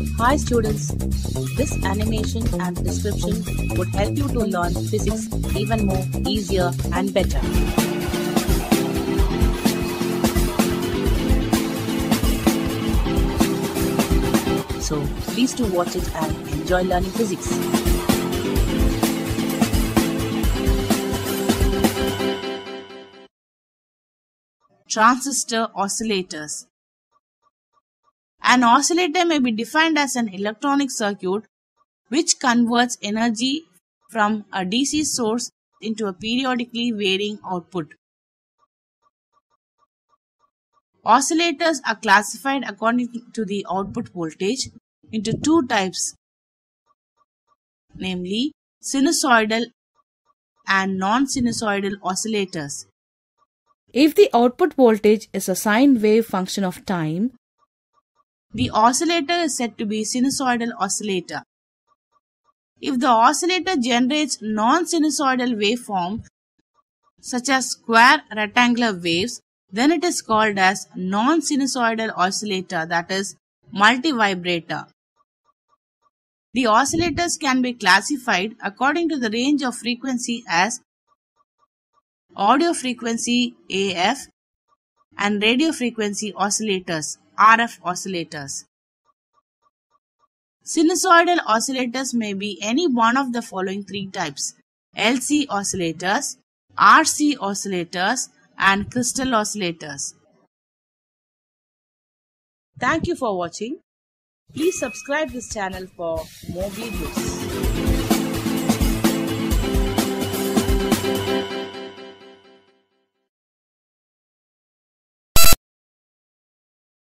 Hi students, this animation and description would help you to learn physics even more easier and better. So please do watch it and enjoy learning physics. Transistor oscillators An oscillator may be defined as an electronic circuit which converts energy from a DC source into a periodically varying output. Oscillators are classified according to the output voltage into two types, namely sinusoidal and non-sinusoidal oscillators. If the output voltage is a sine wave function of time, the oscillator is said to be sinusoidal oscillator. If the oscillator generates non-sinusoidal waveform such as square rectangular waves, then it is called as non-sinusoidal oscillator that is multivibrator. The oscillators can be classified according to the range of frequency as audio frequency AF and radio frequency oscillators RF oscillators. Sinusoidal oscillators may be any one of the following three types LC oscillators, RC oscillators and crystal oscillators. Thank you for watching. Please subscribe this channel for more videos.